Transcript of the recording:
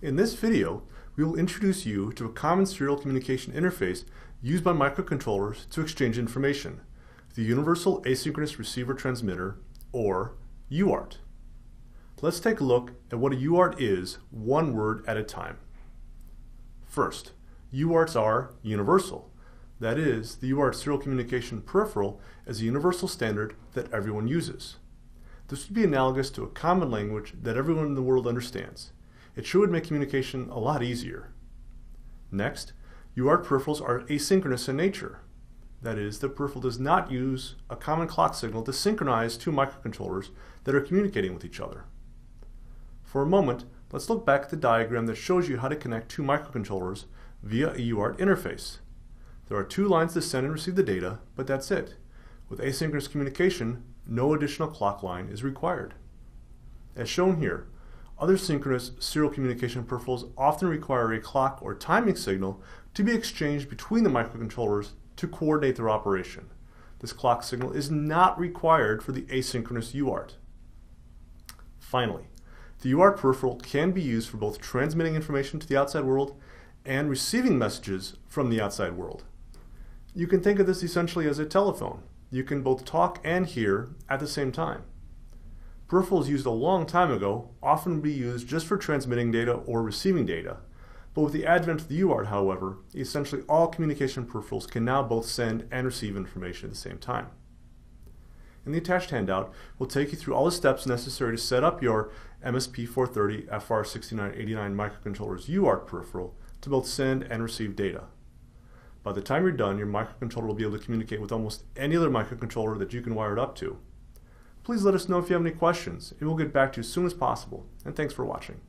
this video, we will introduce you to a common serial communication interface used by microcontrollers to exchange information, the Universal Asynchronous Receiver Transmitter, or UART. Let's take a look at what a UART is, one word at a time. First, UARTs are universal. That is, the UART serial communication peripheral is a universal standard that everyone uses. This would be analogous to a common language that everyone in the world understands. It sure would make communication a lot easier. Next, UART peripherals are asynchronous in nature. That is, the peripheral does not use a common clock signal to synchronize two microcontrollers that are communicating with each other. For a moment, let's look back at the diagram that shows you how to connect two microcontrollers via a UART interface. There are two lines to send and receive the data, but that's it. With asynchronous communication, no additional clock line is required. As shown here, other synchronous serial communication peripherals often require a clock or timing signal to be exchanged between the microcontrollers to coordinate their operation. This clock signal is not required for the asynchronous UART. Finally, the UART peripheral can be used for both transmitting information to the outside world and receiving messages from the outside world. You can think of this essentially as a telephone. You can both talk and hear at the same time. Peripherals used a long time ago often be used just for transmitting data or receiving data. But with the advent of the UART, however, essentially all communication peripherals can now both send and receive information at the same time. In the attached handout, we'll take you through all the steps necessary to set up your MSP430 FR6989 microcontroller's UART peripheral to both send and receive data. By the time you're done, your microcontroller will be able to communicate with almost any other microcontroller that you can wire it up to. Please let us know if you have any questions, and we'll get back to you as soon as possible. And thanks for watching.